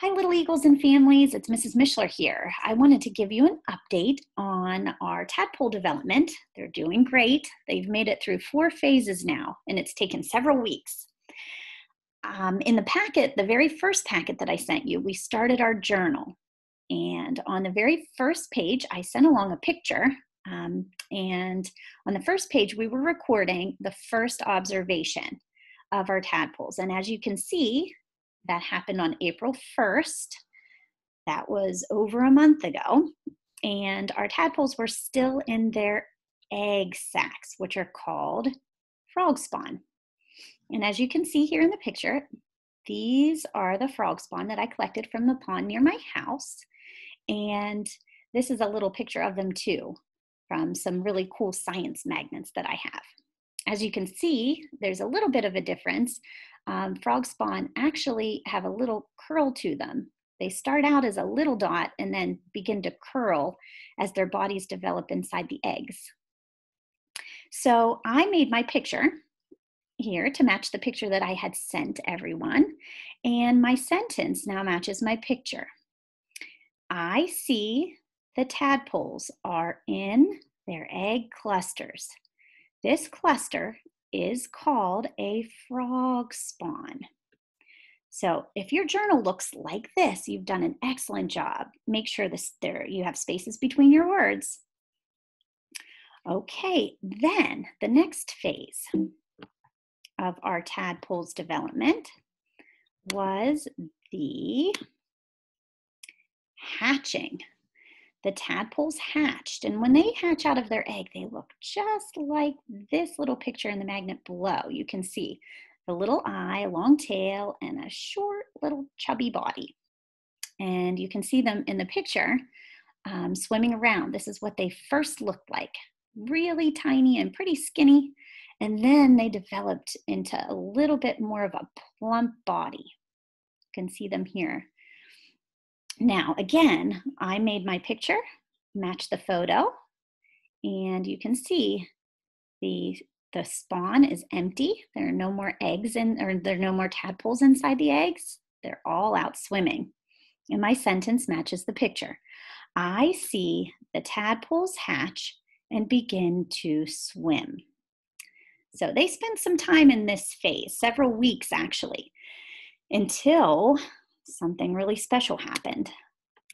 Hi, little eagles and families. It's Mrs. Mishler here. I wanted to give you an update on our tadpole development. They're doing great. They've made it through four phases now, and it's taken several weeks. Um, in the packet, the very first packet that I sent you, we started our journal. And on the very first page, I sent along a picture. Um, and on the first page, we were recording the first observation of our tadpoles. And as you can see, that happened on April 1st. That was over a month ago. And our tadpoles were still in their egg sacs, which are called frog spawn. And as you can see here in the picture, these are the frog spawn that I collected from the pond near my house. And this is a little picture of them too from some really cool science magnets that I have. As you can see, there's a little bit of a difference um, frog spawn actually have a little curl to them. They start out as a little dot and then begin to curl as their bodies develop inside the eggs. So I made my picture here to match the picture that I had sent everyone. And my sentence now matches my picture. I see the tadpoles are in their egg clusters. This cluster is called a frog spawn. So if your journal looks like this, you've done an excellent job. Make sure this there you have spaces between your words. Okay, then the next phase of our tadpole's development was the hatching the tadpoles hatched. And when they hatch out of their egg, they look just like this little picture in the magnet below. You can see the little eye, a long tail, and a short little chubby body. And you can see them in the picture um, swimming around. This is what they first looked like really tiny and pretty skinny. And then they developed into a little bit more of a plump body. You can see them here. Now, again, I made my picture match the photo, and you can see the the spawn is empty. There are no more eggs in, or there are no more tadpoles inside the eggs. They're all out swimming. And my sentence matches the picture. I see the tadpoles hatch and begin to swim. So they spend some time in this phase, several weeks actually, until something really special happened.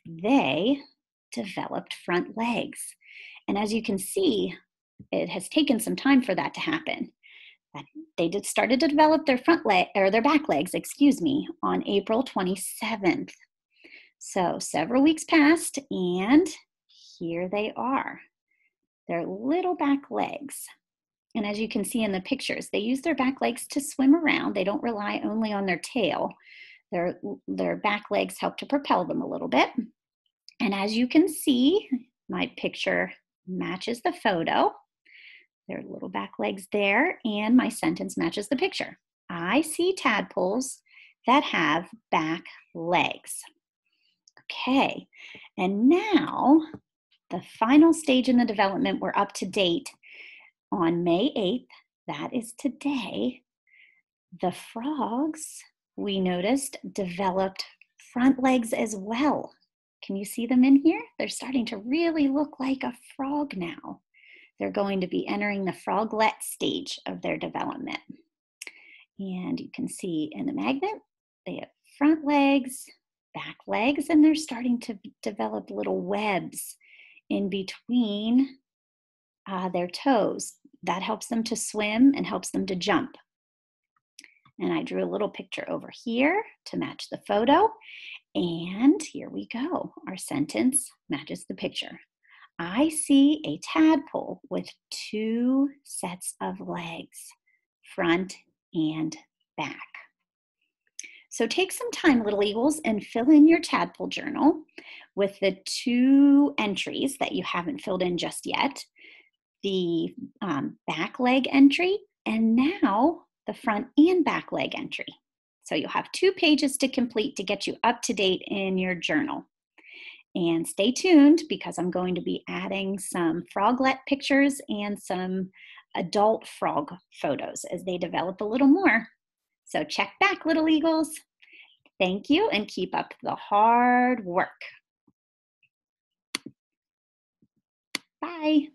They developed front legs. And as you can see, it has taken some time for that to happen. Uh, they did started to develop their front leg or their back legs, excuse me, on April 27th. So several weeks passed and here they are. Their little back legs. And as you can see in the pictures, they use their back legs to swim around. They don't rely only on their tail. Their, their back legs help to propel them a little bit. And as you can see, my picture matches the photo. Their little back legs there, and my sentence matches the picture. I see tadpoles that have back legs. Okay, and now the final stage in the development, we're up to date on May 8th. That is today. The frogs we noticed developed front legs as well. Can you see them in here? They're starting to really look like a frog now. They're going to be entering the froglet stage of their development. And you can see in the magnet, they have front legs, back legs, and they're starting to develop little webs in between uh, their toes. That helps them to swim and helps them to jump. And I drew a little picture over here to match the photo. And here we go. Our sentence matches the picture. I see a tadpole with two sets of legs, front and back. So take some time, little eagles, and fill in your tadpole journal with the two entries that you haven't filled in just yet the um, back leg entry, and now the front and back leg entry. So you'll have two pages to complete to get you up to date in your journal. And stay tuned because I'm going to be adding some froglet pictures and some adult frog photos as they develop a little more. So check back, little eagles. Thank you and keep up the hard work. Bye.